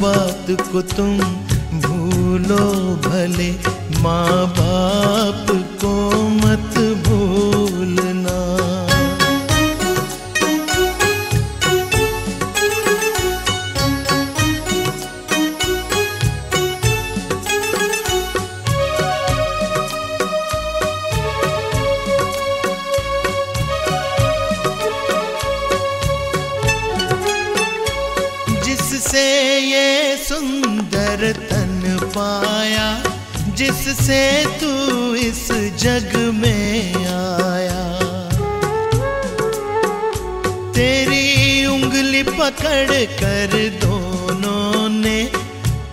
बात को तुम भूलो भले माँ बाप को। जिससे तू इस जग में आया। तेरी उंगली पकड़ कर दोनों ने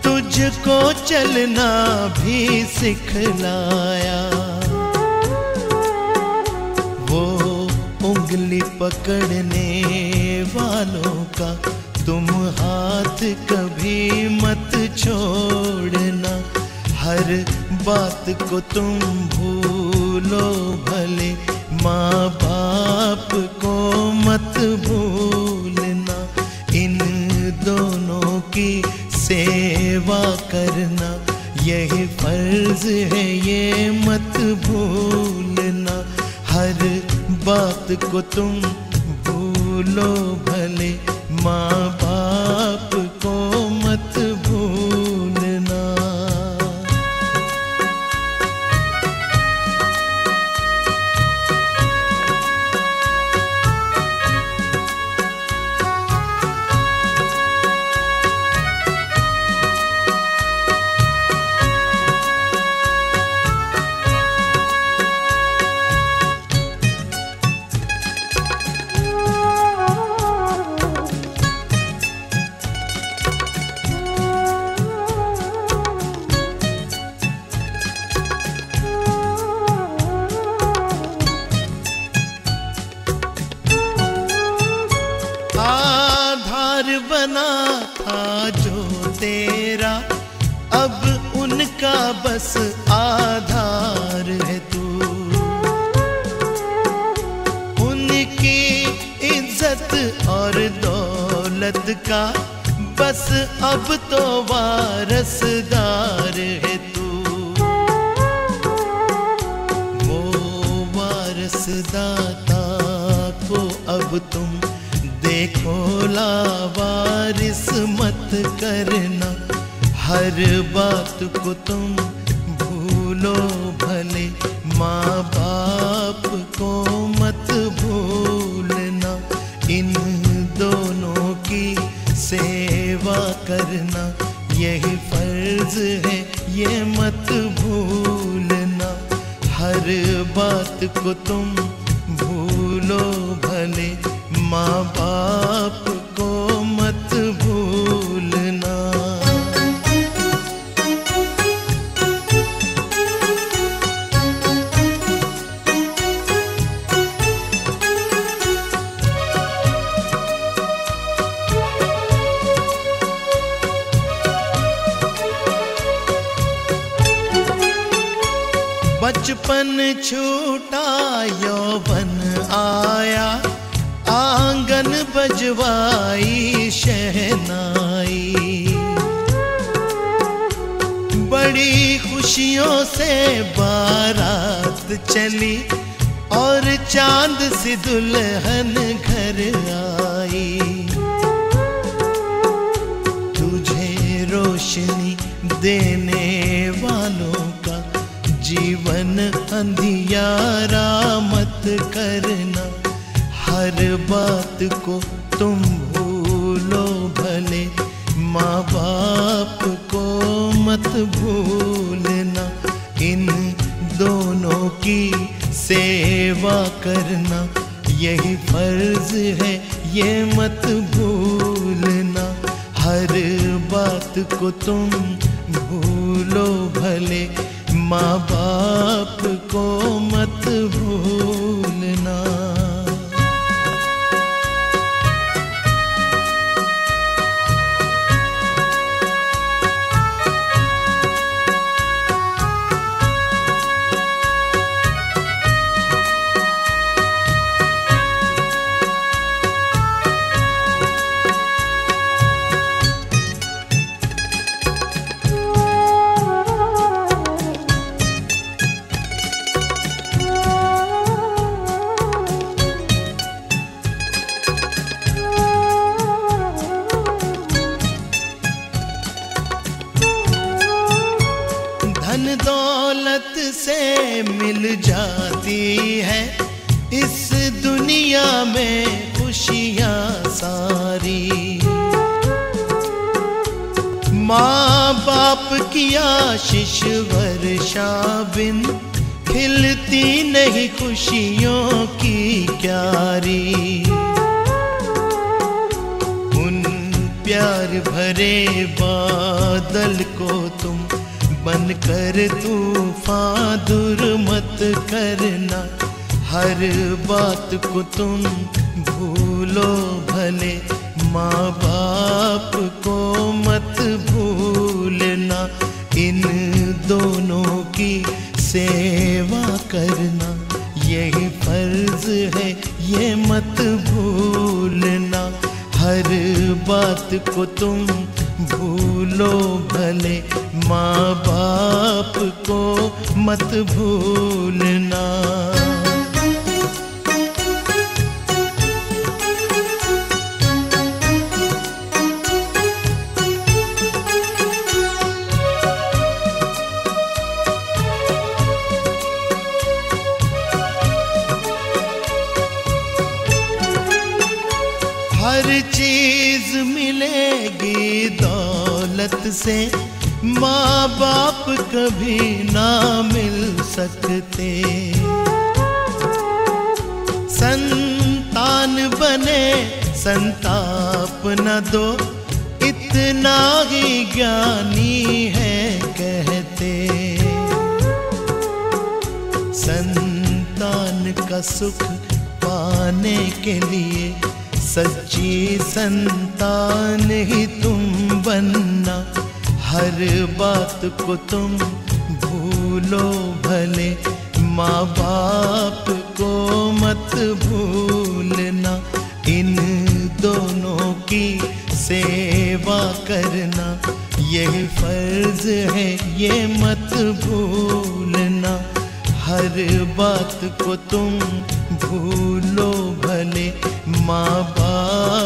तुझको चलना भी सिखलाया। वो उंगली पकड़ने वालों का तुम हाथ कभी मत छोड़ना। हर बात को तुम भूलो भले। माँ बाप को मत भूलना। इन दोनों की सेवा करना। यही फ़र्ज़ है, ये मत भूलना। हर बात को तुम भूलो भले। बस अब तो वारसदार है तू। वो वारसदाता को अब तुम देखो लावारिस मत करना। हर बात को तुम भूलो बात को तुम सेवा करना, यह फ़र्ज़ है, ये मत भूलना। हर बात को तुम भूलो भले, माँ बाप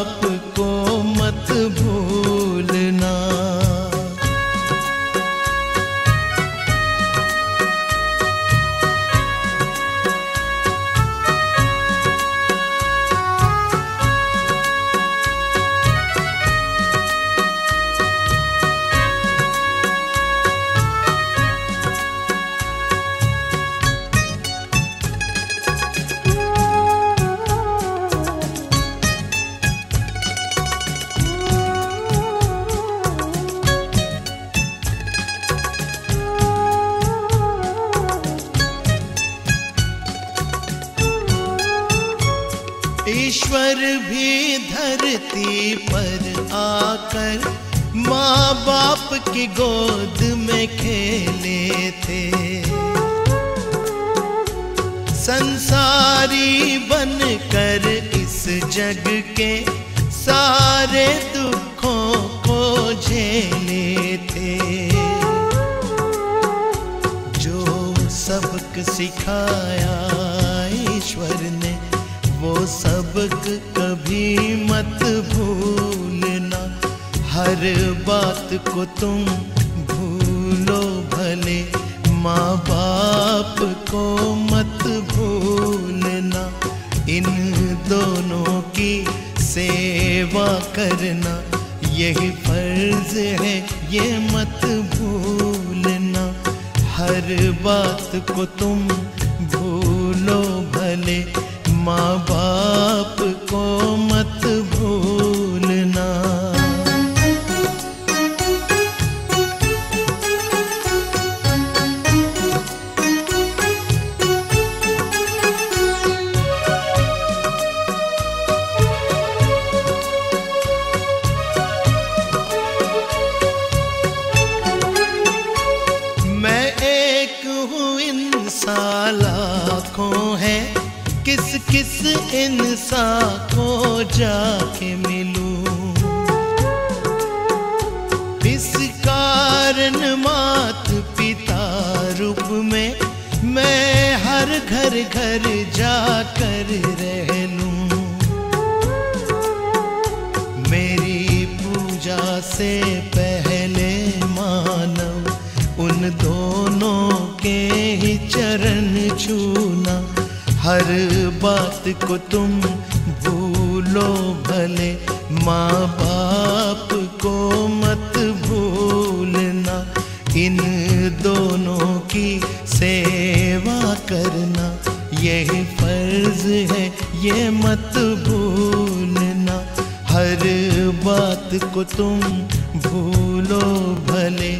कारण मात पिता रूप में मैं हर घर घर जाकर रह लूँ मेरी पूजा से पहले मानव उन दोनों के ही चरण छूना। हर बात को तुम भूलो भले माँ बाप। मत भूलना। हर बात को तुम भूलो भले।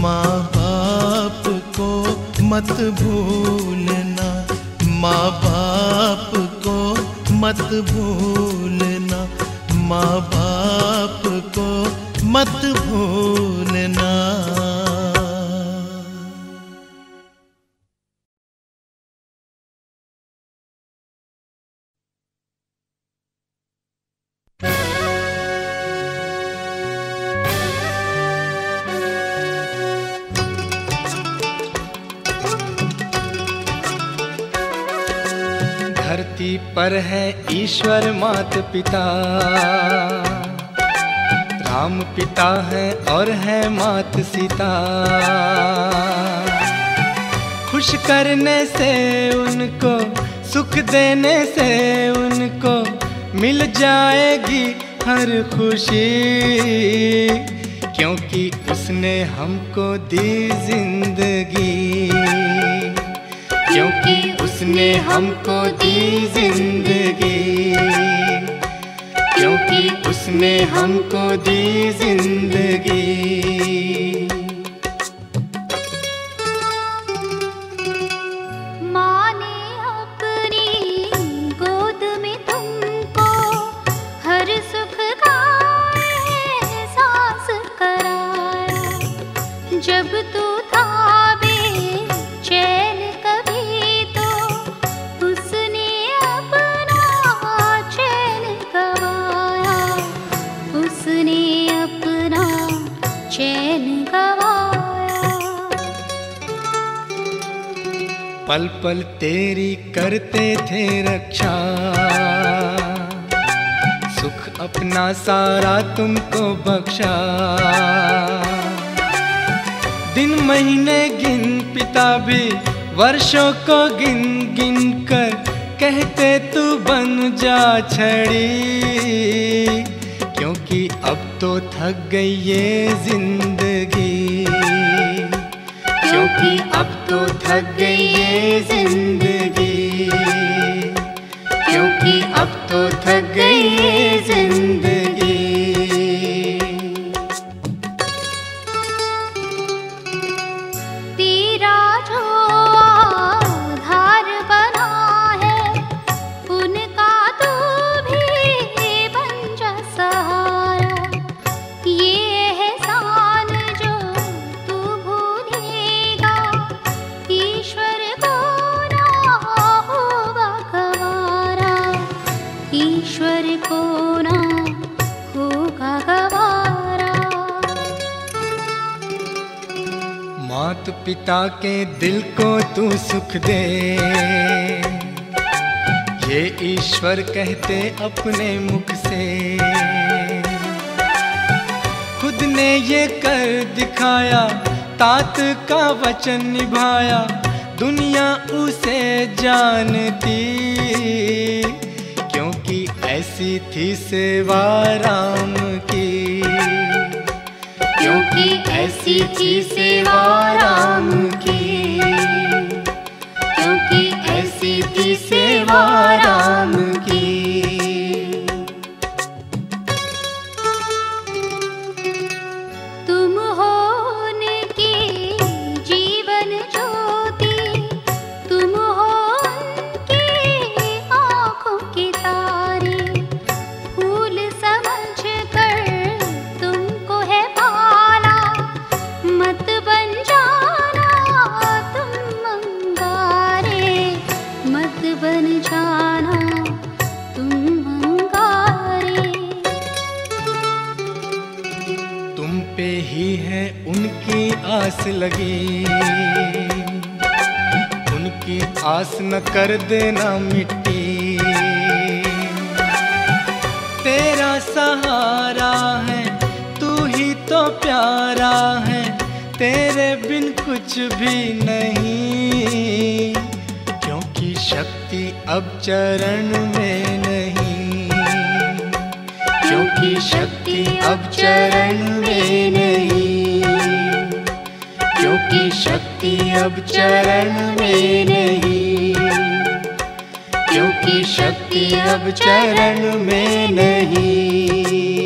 माँ बाप को मत भूलना। माँ बाप को मत भूलना। माँ पिता। राम पिता है और है मात सीता। खुश करने से उनको, सुख देने से उनको मिल जाएगी हर खुशी। क्योंकि उसने हमको दी ज़िंदगी। क्योंकि उसने हमको दी ज़िंदगी। क्योंकि उसने हमको दी ज़िंदगी? जब पल पल तेरी करते थे रक्षा। सुख अपना सारा तुमको बख्शा। दिन महीने गिन, पिता भी वर्षों को गिन गिन कर कहते तू बन जा छड़ी। क्योंकि अब तो थक गई ये ज़िंदगी। क्योंकि अब तो थक गई ये ज़िंदगी। क्योंकि अब तो थक गई ये ज़िंदगी। पिता के दिल को तू सुख दे। ये ईश्वर कहते अपने मुख से। खुद ने ये कर दिखाया, तात का वचन निभाया, दुनिया उसे जानती। क्योंकि ऐसी थी सेवा राम की। क्योंकि ऐसी थी सेवा राम। पे ही है उनकी आस लगी। उनकी आस न कर देना मिट्टी। तेरा सहारा है, तू ही तो प्यारा है, तेरे बिन कुछ भी नहीं। क्योंकि शक्ति अब चरण में शक्ति अब चरण में नहीं। क्योंकि शक्ति अब चरण में नहीं। क्योंकि शक्ति अब चरण में नहीं।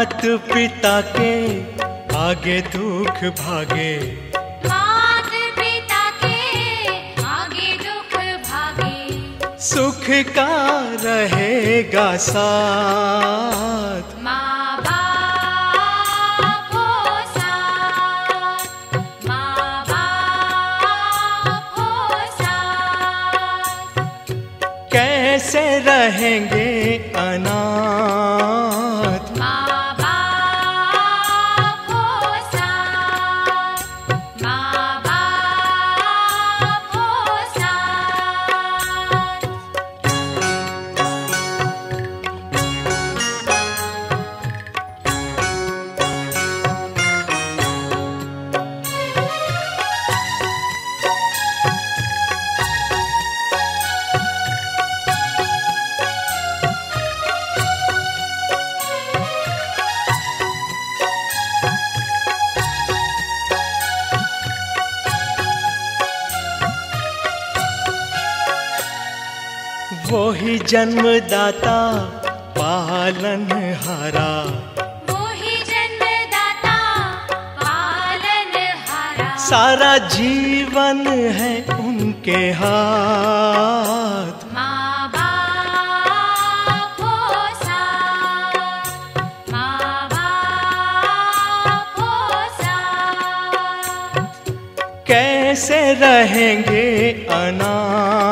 मात पिता के आगे दुख भागे। मात पिता के आगे दुख भागे। सुख का रहेगा साथ। माँ बाप हो साथ। माँ बाप हो साथ। कैसे रहेंगे अनाथ? जन्मदाता पालन हारा। वो ही जन्मदाता पालनहारा सारा जीवन है उनके हाथ। माँ बाप साथ माँ बाप साथ। कैसे रहेंगे अनाथ?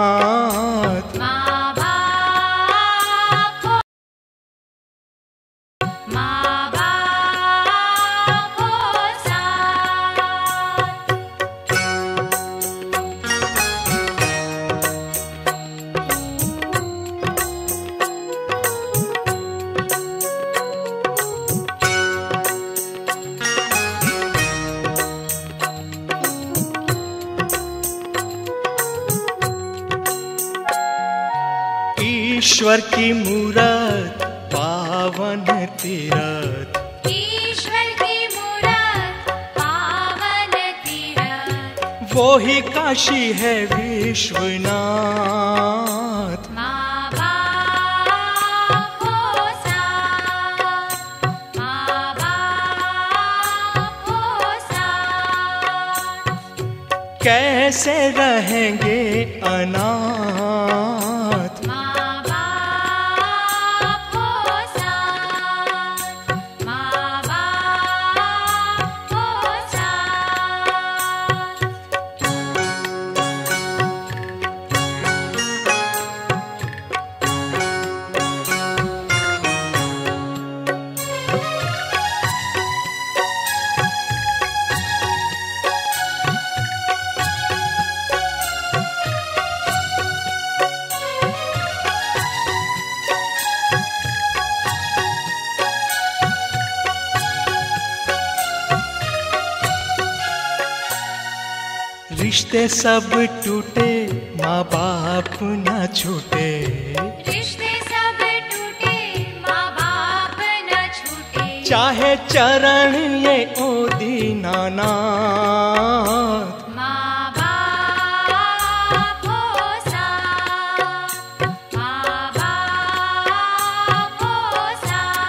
वो ही काशी है विश्वनाथ। कैसे रहेंगे अनाथ? रिश्ते सब टूटे माँ बाप न छूटे। रिश्ते सब टूटे माँ बाप न छूटे। चाहे चरण ये ओ साथ।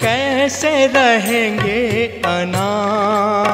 कैसे रहेंगे अनाथ?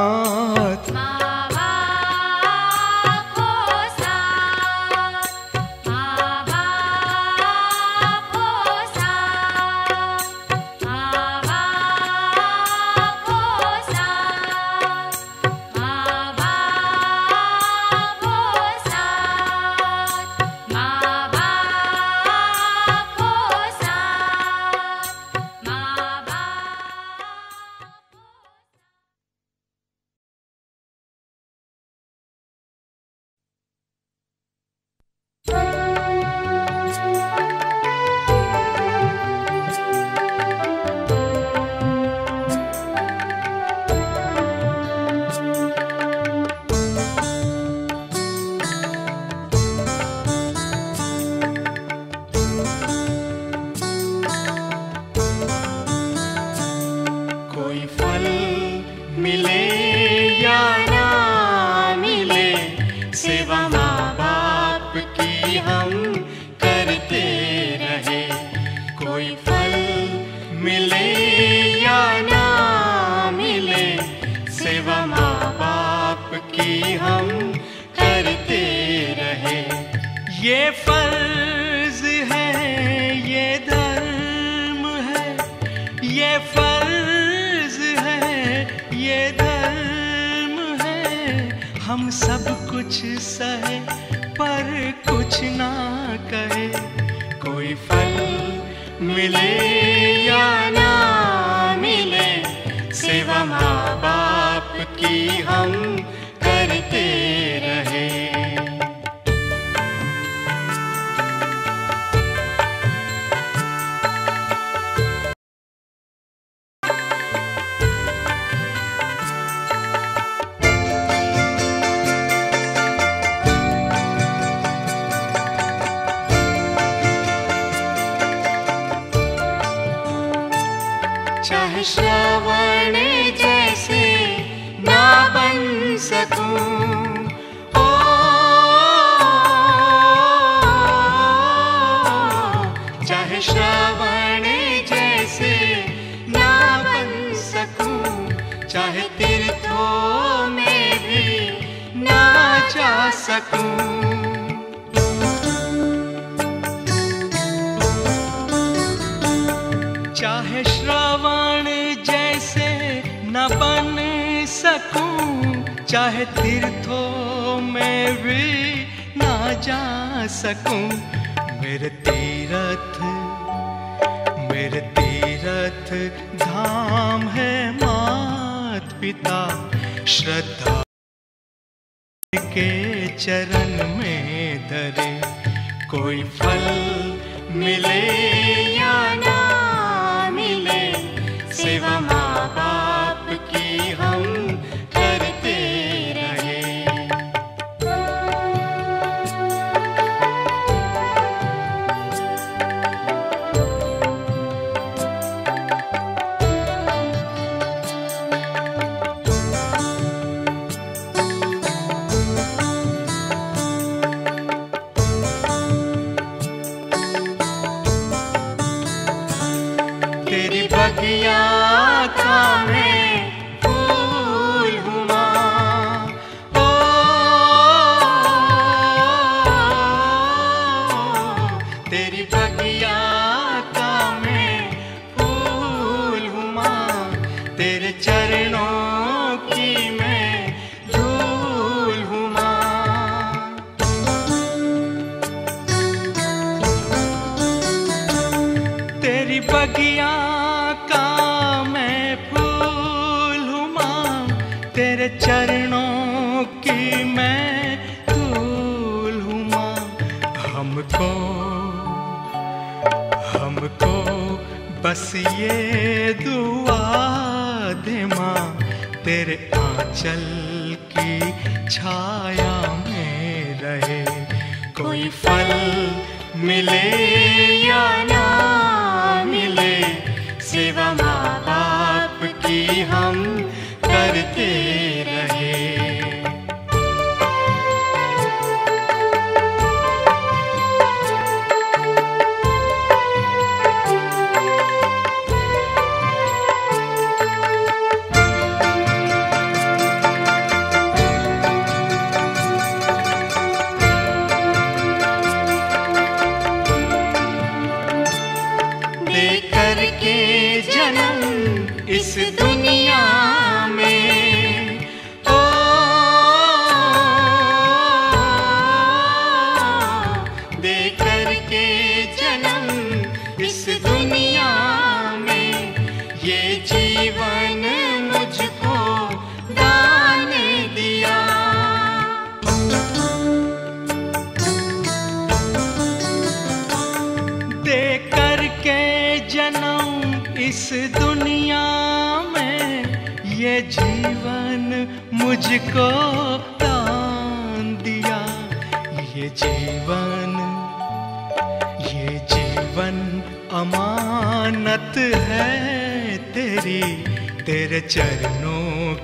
ये फ़र्ज़ है, ये धर्म है, ये फ़र्ज़ है, ये धर्म है। हम सब कुछ सहे, पर कुछ ना कहे। कोई फल मिले या ना मिले, सेवा माँ बाप की हम चाहे तीर्थों में भी ना जा सकूँ। मेरे तीरथ मेरे तीरथ धाम है मात पिता श्रद्धा के चरण में धरे, कोई फल मिले या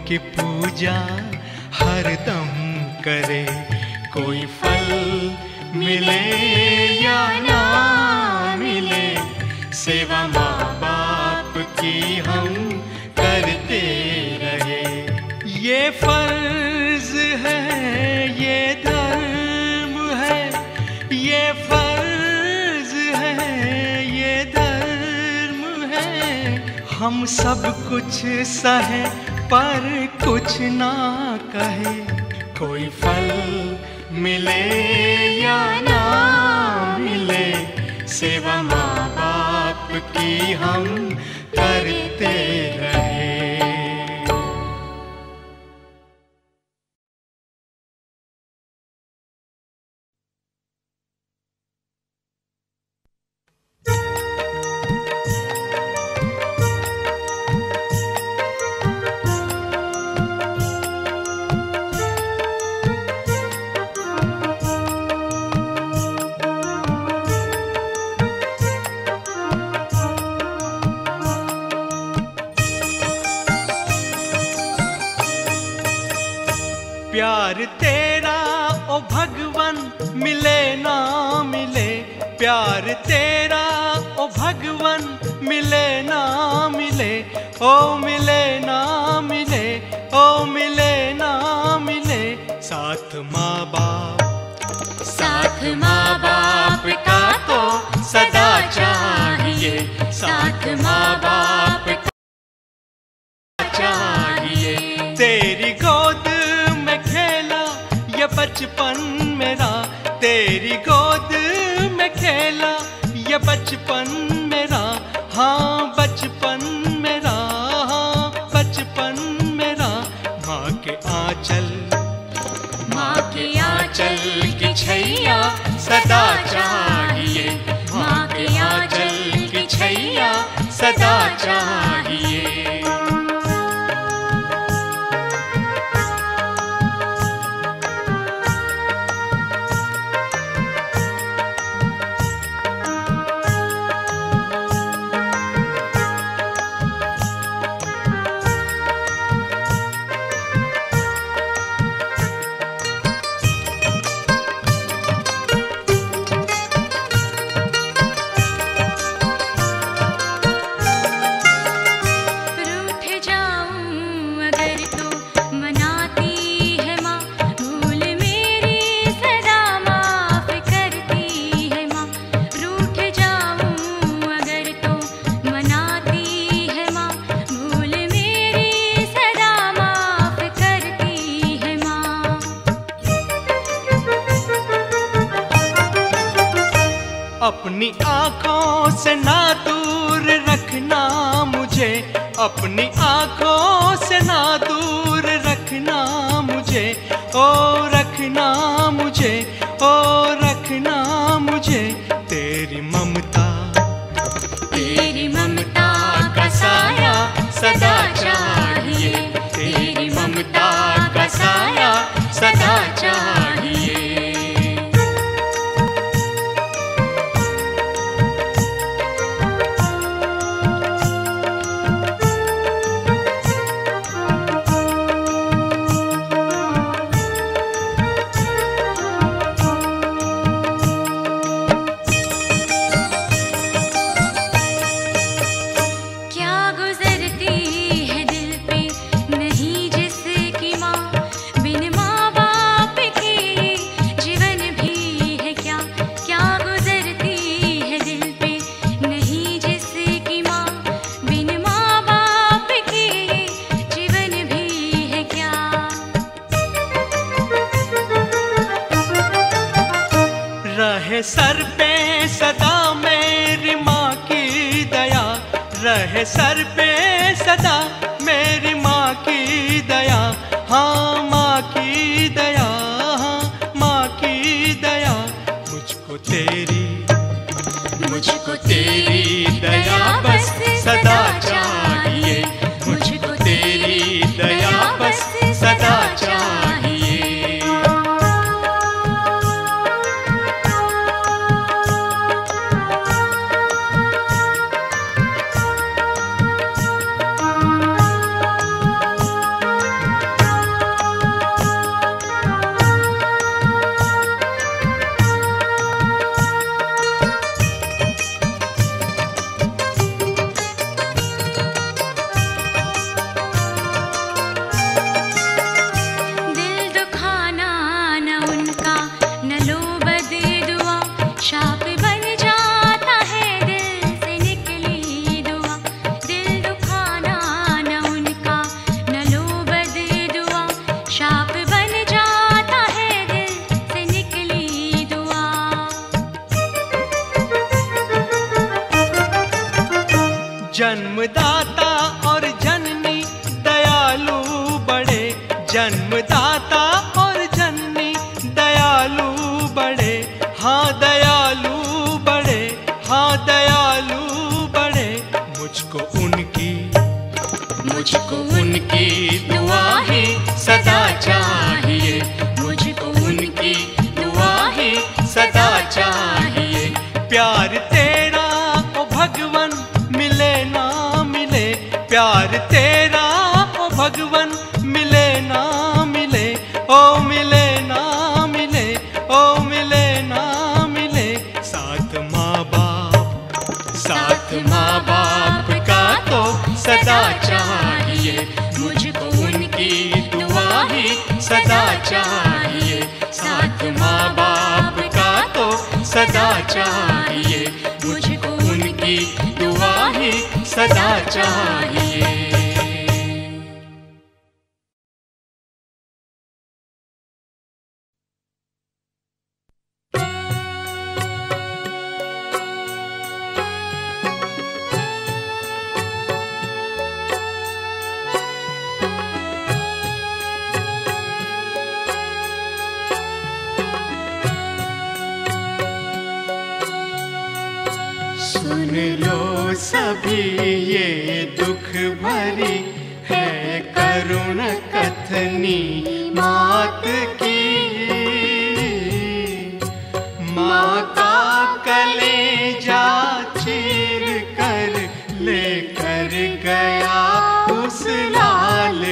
की पूजा हर दम करे। कोई फल मिले या ना मिले, सेवा माँ बाप की हम करते रहे। ये फ़र्ज़ है, ये धर्म है, ये फ़र्ज़ है, ये धर्म है। हम सब कुछ सहे पर कुछ ना कहे, कोई फल मिले या ना मिले, सेवा माँ बाप की हम करते रहे। साथ माँ बाप चाहिए। तेरी गोद में खेला, ये बचपन मेरा। तेरी गोद में खेला, ये बचपन राम अपनी आँखों से ना दूर रखना मुझे ओ रखना मुझे ओ रखना मुझे।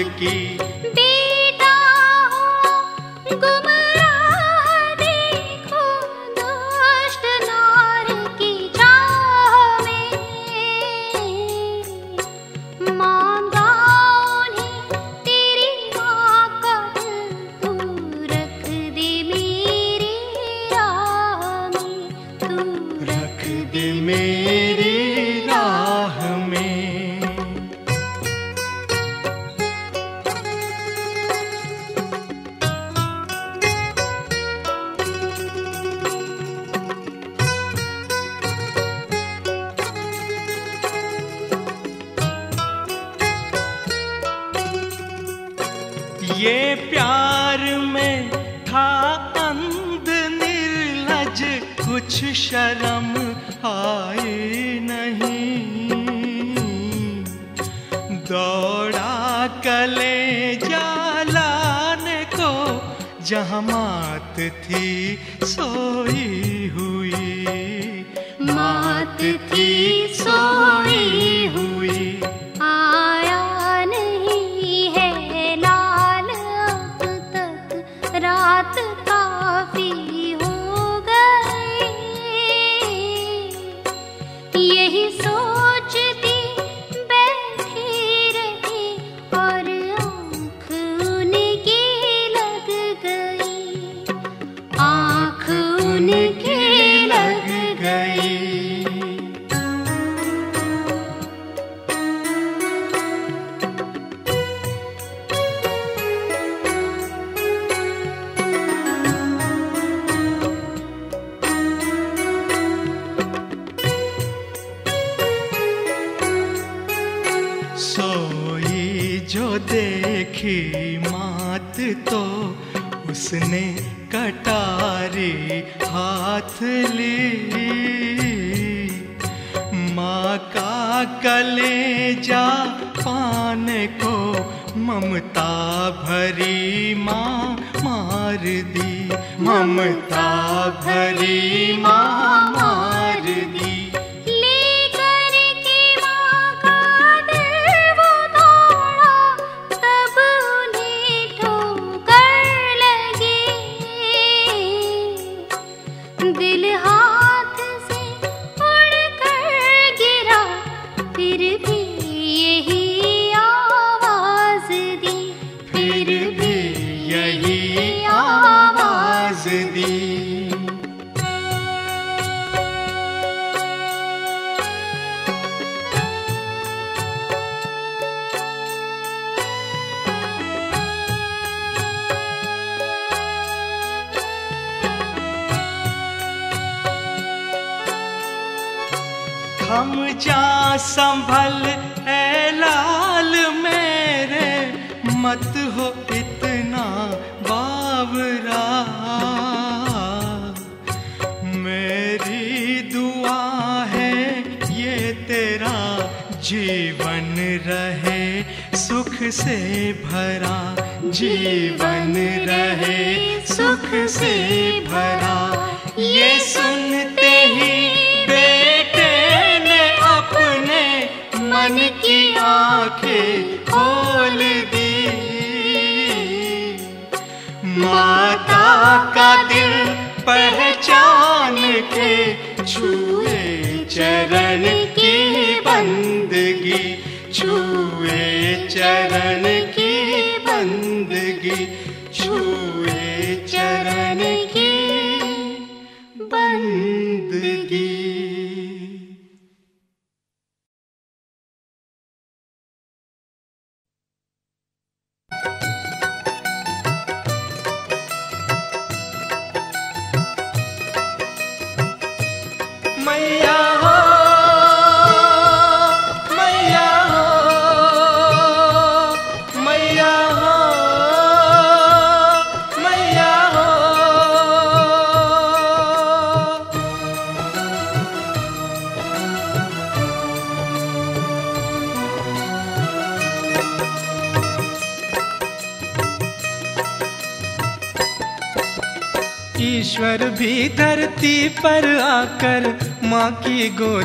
की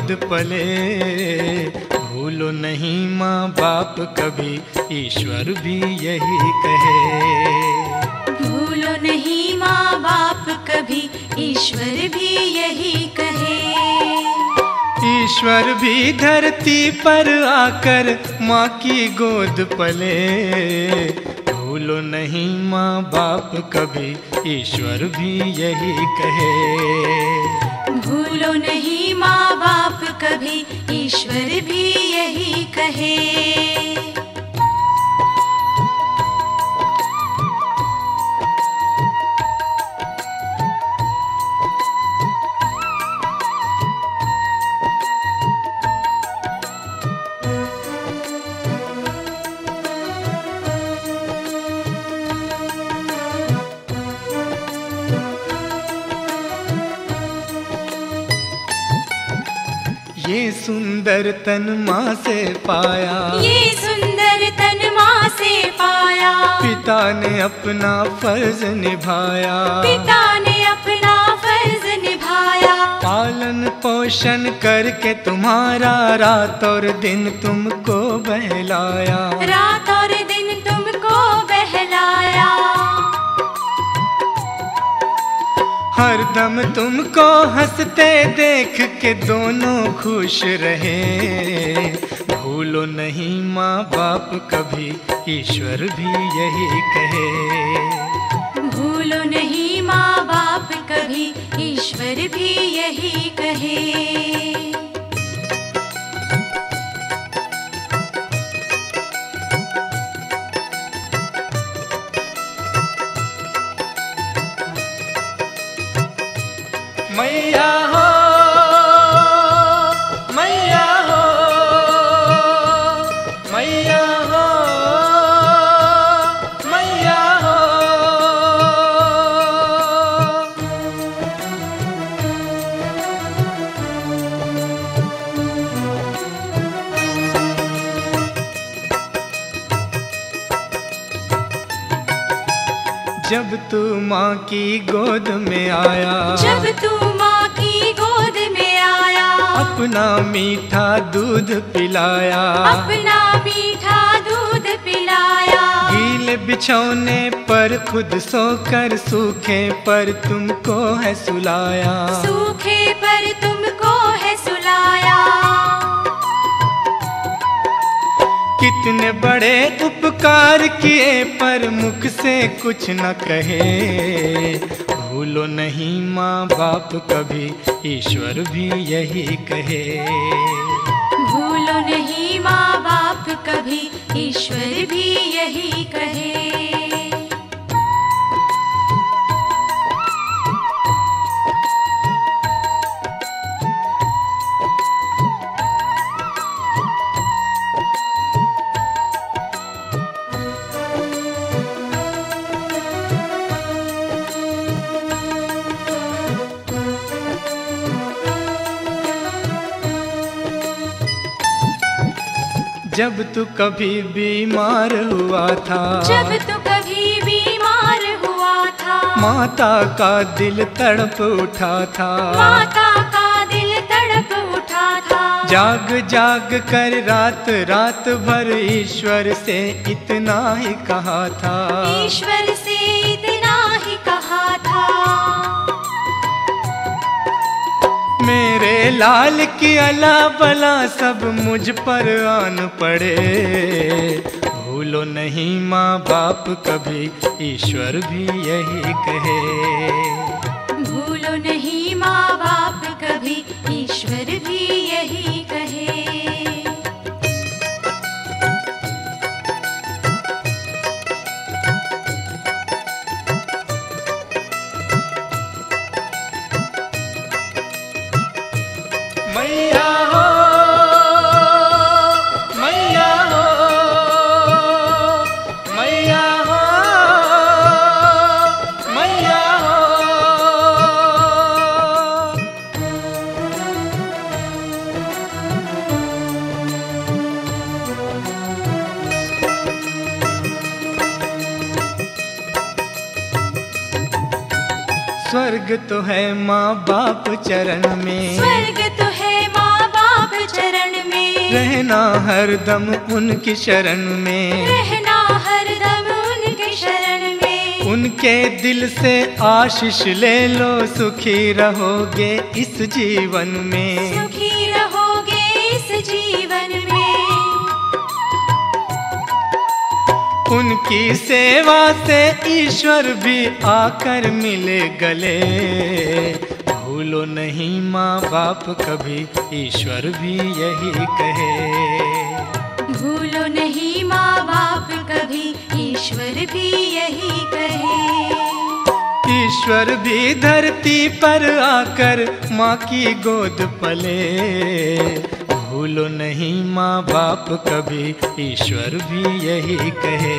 गोद पले। भूलो नहीं माँ बाप कभी ईश्वर भी यही कहे। भूलो नहीं माँ बाप कभी ईश्वर भी यही कहे। ईश्वर भी धरती पर आकर माँ की गोद पले। भूलो नहीं माँ बाप कभी ईश्वर भी यही कहे। भूलो नहीं माँ बाप कभी ईश्वर भी यही कहे। सुंदर तन माँ से पाया। ये सुंदर तन माँ से पाया। पिता ने अपना फ़र्ज़ निभाया। पिता ने अपना फ़र्ज़ निभाया। पालन पोषण करके तुम्हारा रात और दिन तुमको बहलाया। रात और हर दम तुमको हँसते देख के दोनों खुश रहे। भूलो नहीं माँ बाप कभी ईश्वर भी यही कहे। भूलो नहीं माँ बाप कभी ईश्वर भी यही कहे। जब तू माँ की गोद में आया जब तू अपना मीठा दूध पिलाया। अपना मीठा दूध पिलाया। गीले बिछौने पर खुद सोकर सूखे पर तुमको है सुलाया। सूखे पर तुमको है सुलाया। कितने बड़े उपकार किए पर मुख से कुछ न कहे। भूलो नहीं माँ बाप कभी, ईश्वर भी यही कहे। भूलो नहीं माँ बाप कभी, ईश्वर भी यही कहे। जब तू कभी बीमार हुआ था। जब तू कभी बीमार हुआ था। माता का दिल तड़प उठा था। माता का दिल तड़प उठा था। जाग जाग कर रात रात भर ईश्वर से इतना ही कहा था। ईश्वर मेरे लाल की अला बला सब मुझ पर आन पड़े। भूलो नहीं माँ बाप, कभी ईश्वर भी यही कहे। भूलो नहीं माँ बाप मैया तो है माँ बाप चरण में। स्वर्ग तो है माँ बाप चरण में। रहना हर दम उनकी शरण में। रहना हर दम उनके शरण में। उनके दिल से आशीष ले लो सुखी रहोगे इस जीवन में। सुखी उनकी सेवा से ईश्वर भी आकर मिले गले। भूलो नहीं माँ बाप कभी ईश्वर भी यही कहे। भूलो नहीं माँ बाप कभी ईश्वर भी यही कहे। ईश्वर भी धरती पर आकर माँ की गोद पले। भूलो नहीं माँ बाप कभी ईश्वर भी यही कहे।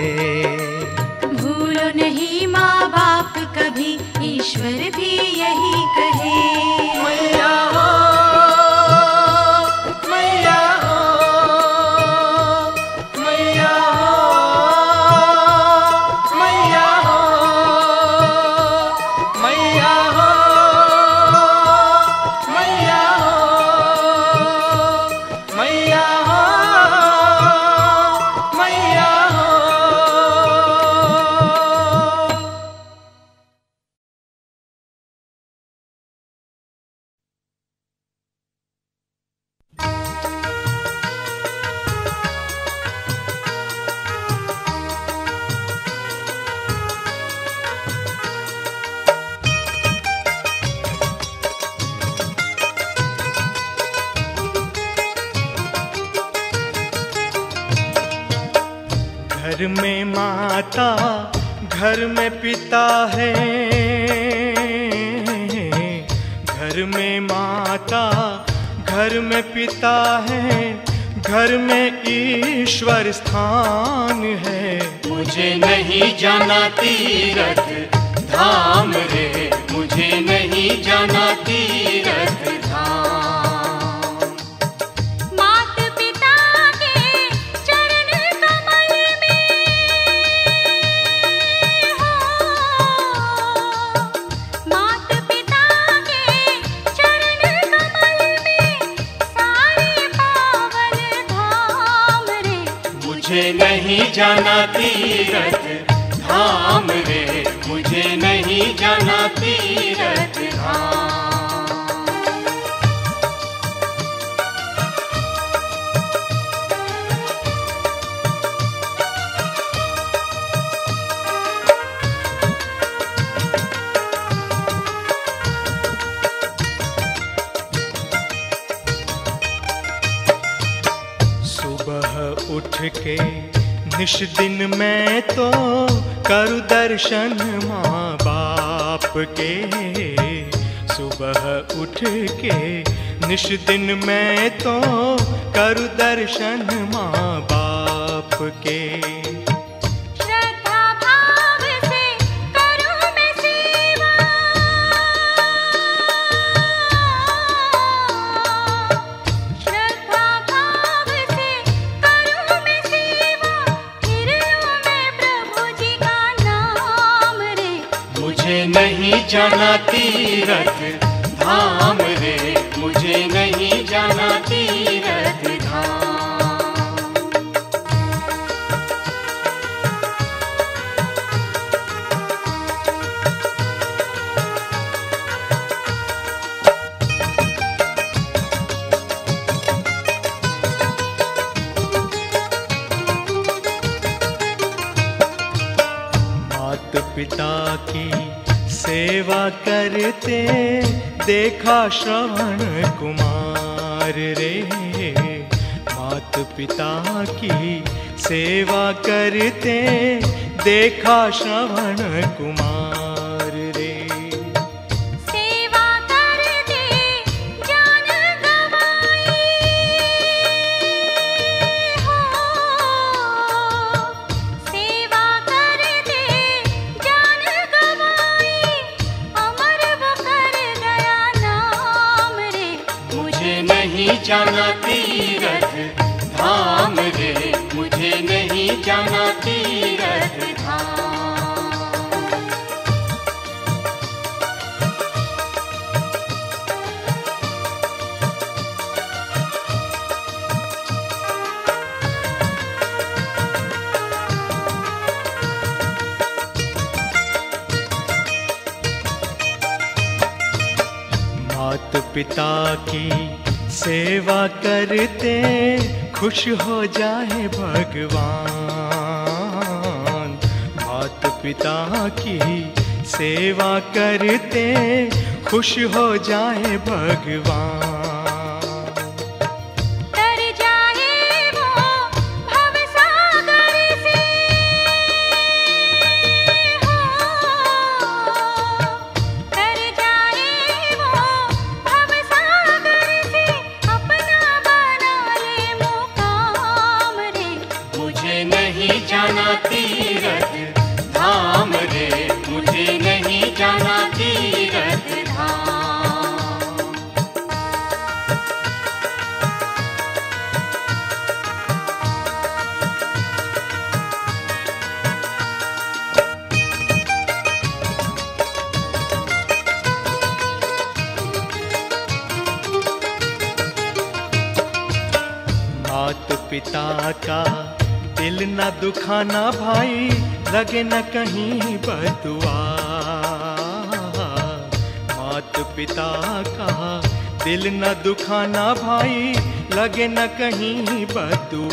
भूलो नहीं माँ बाप कभी ईश्वर भी यही कहे। मैया मुझे नहीं जाना तीरथ। धाम रे मुझे नहीं जाना तीरथ। धाम निश दिन मैं तो करु दर्शन माँ बाप के। सुबह उठ के निश दिन मैं तो करु दर्शन माँ बाप के। जाना तीरथ धाम रे मुझे नहीं जाना तीरथ। करते देखा श्रवण कुमार रे। मात पिता की सेवा करते देखा श्रवण कुमार पिता की सेवा करते, खुश हो जाए भगवान। मात पिता की सेवा करते, खुश हो जाए भगवान। लगे न कहीं बदुआ मात पिता का दिल न दुखाना भाई, लगे न कहीं बदुआ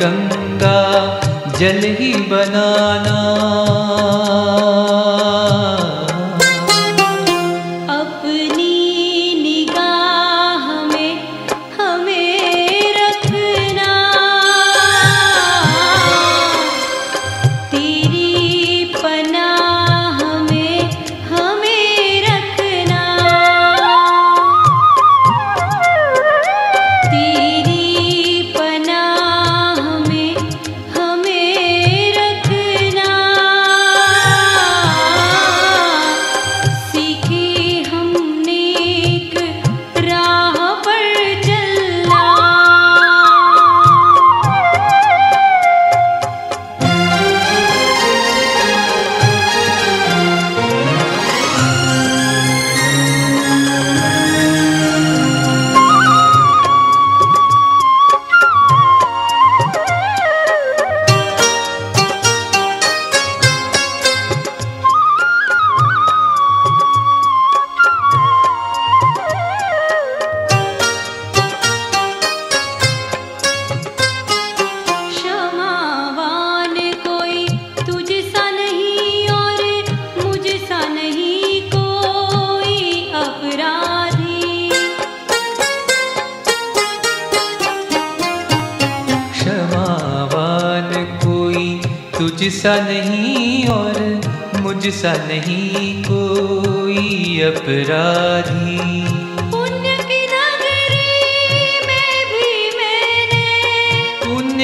गंगा जल ही बना।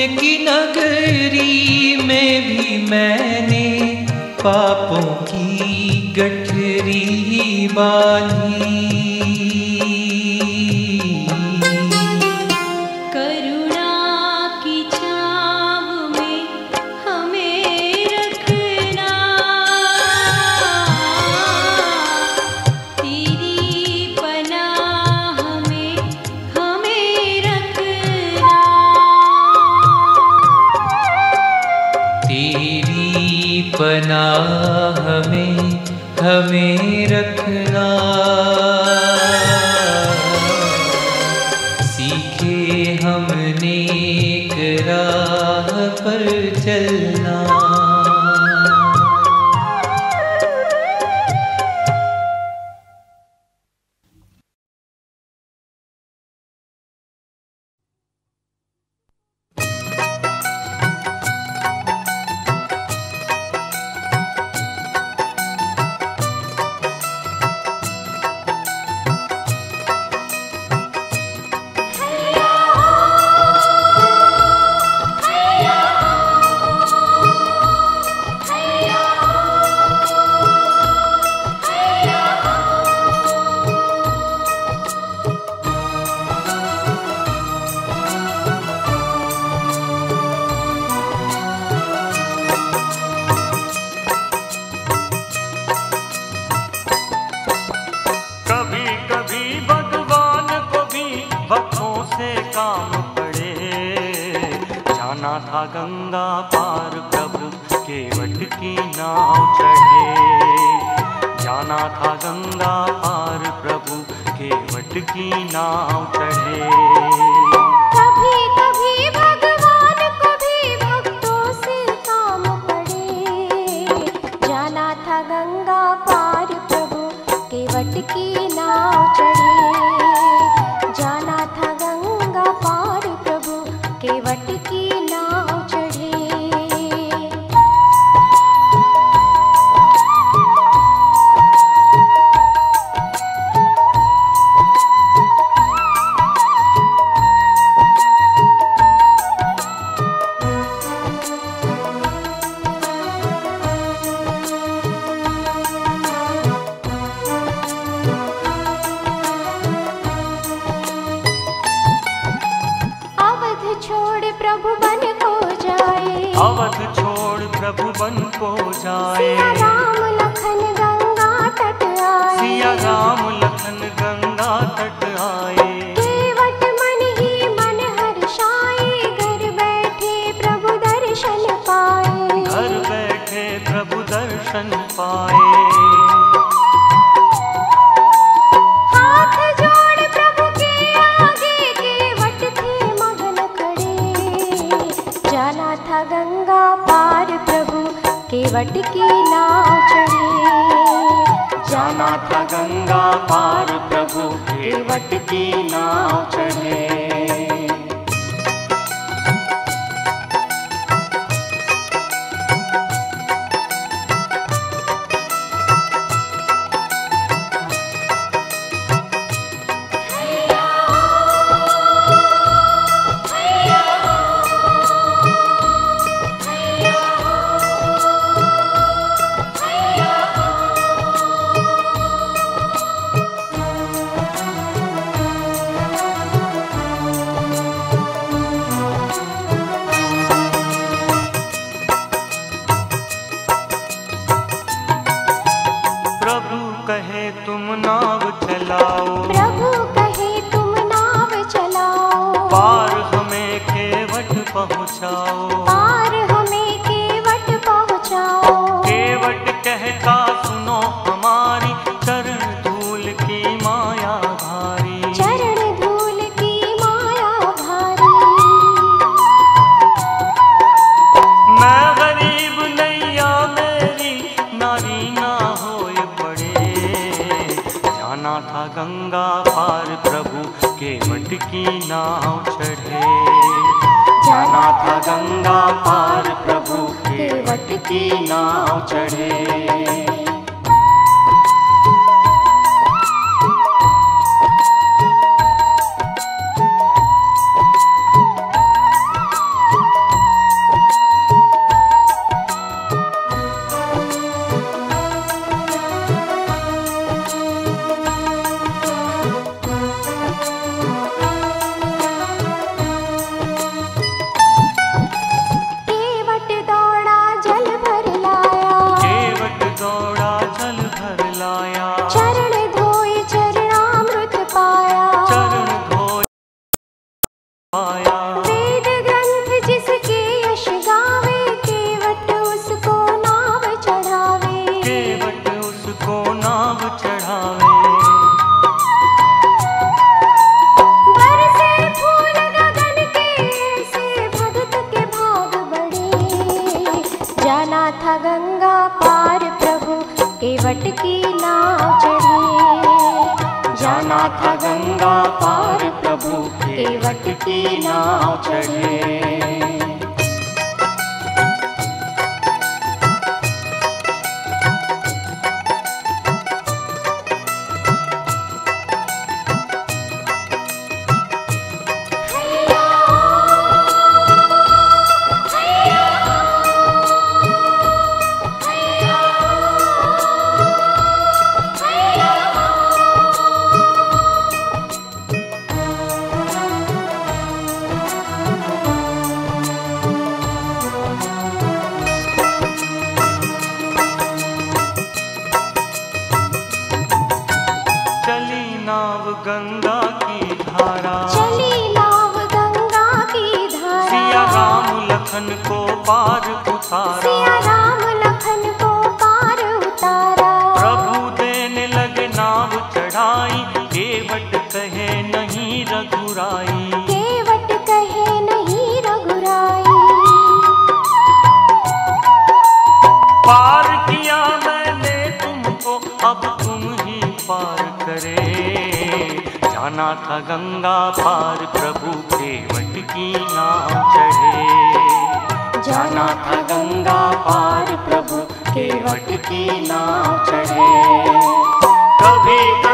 की नगरी में भी मैंने पापों की गठरी बांधी।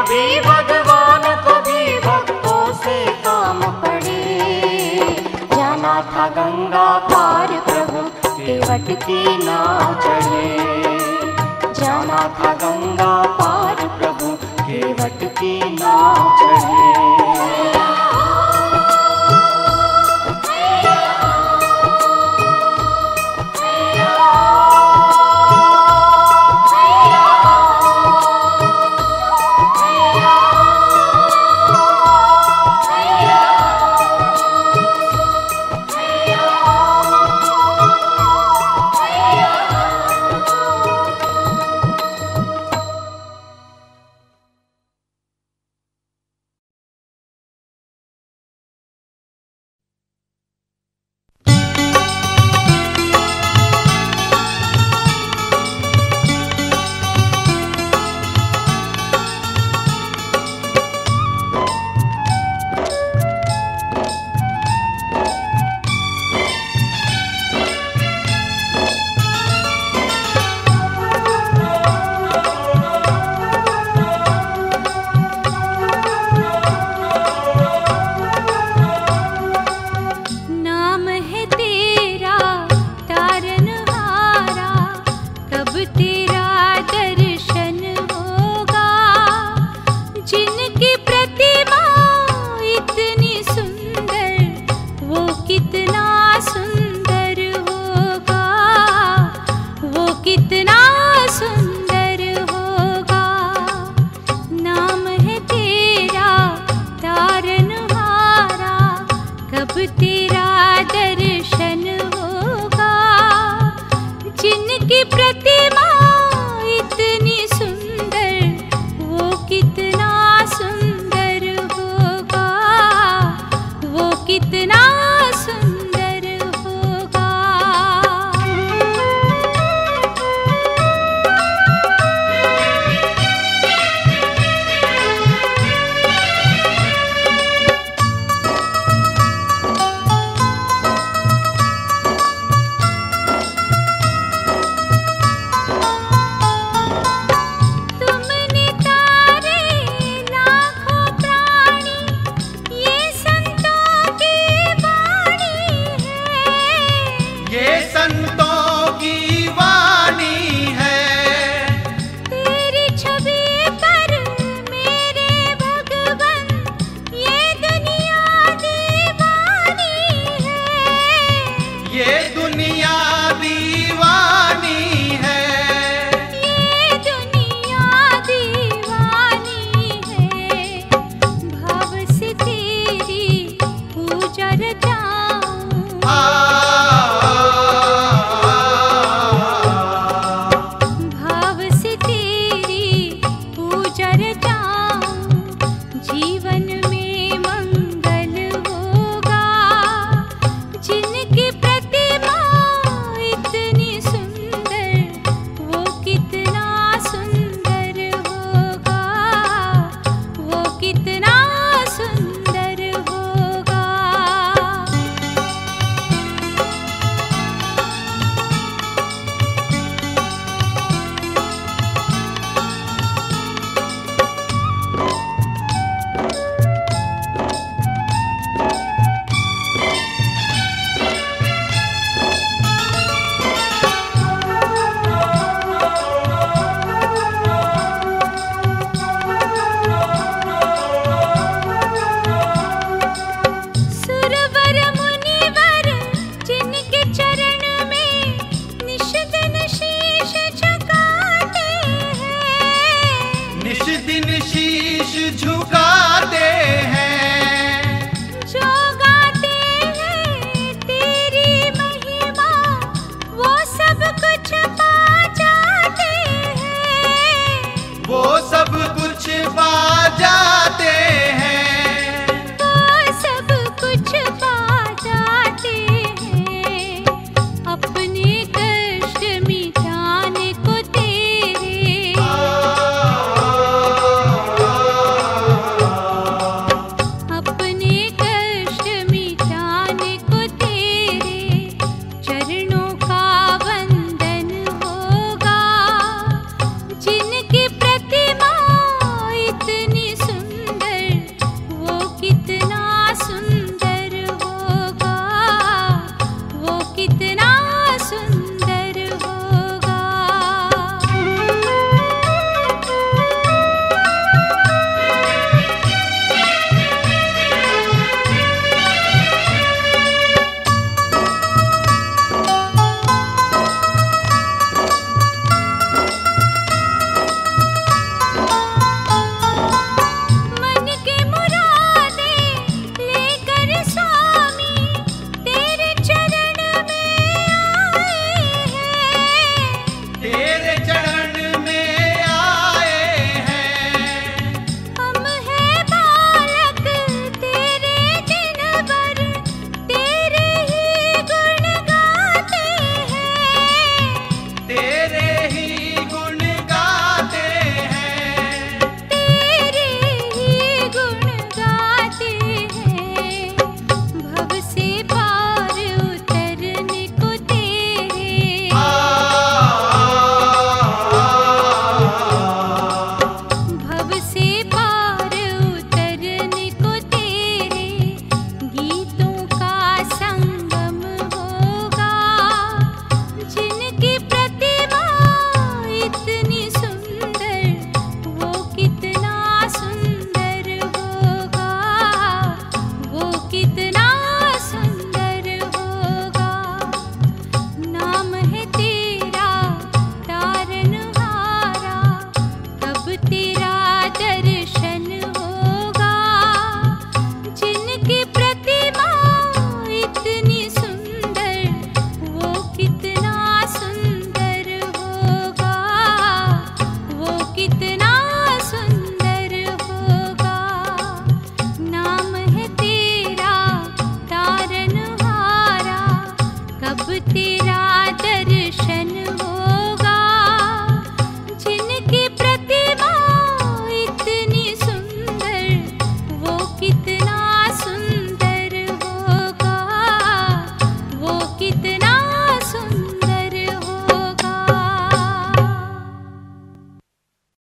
कभी भगवान, कभी भक्तों से काम पड़े। जाना था गंगा पार प्रभु केवट की ना चढ़े। जाना था गंगा पार प्रभु केवट की ना चढ़े।